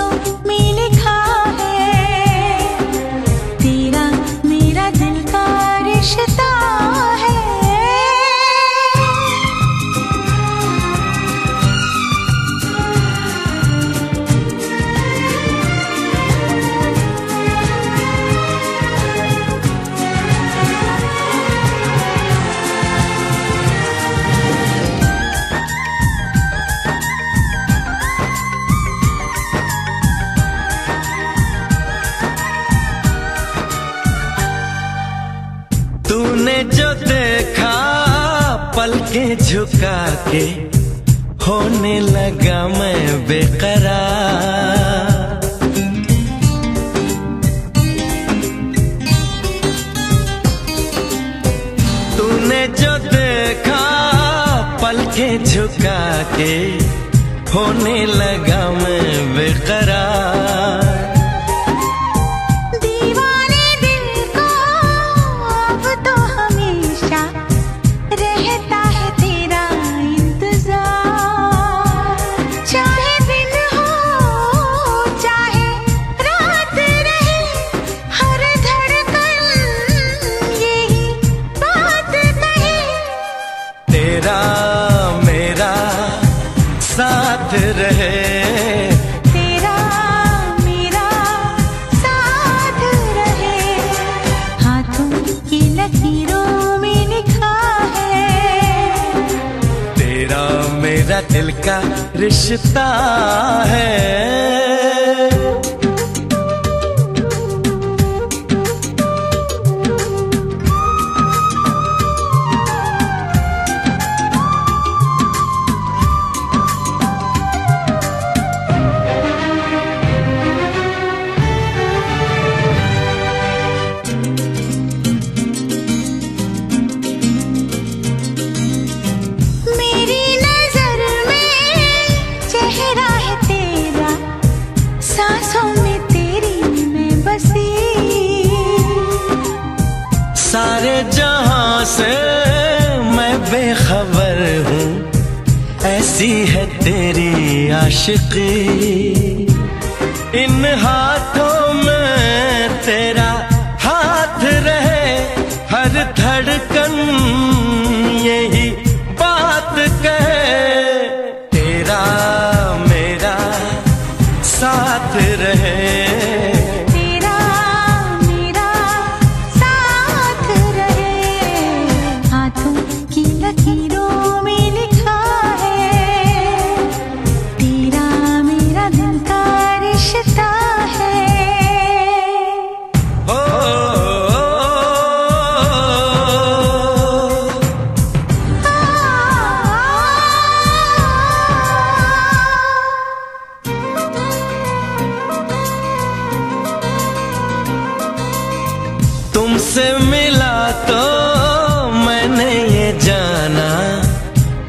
you. तूने जो देखा, पलके झुका के होने लगा मैं बेकरार। तूने जो देखा, पलके झुका के होने लगा मैं बेकरार। मेरा दिल का रिश्ता है। सी है तेरी आशिकी। इन हाथों में तेरा हाथ रहे हर धड़कन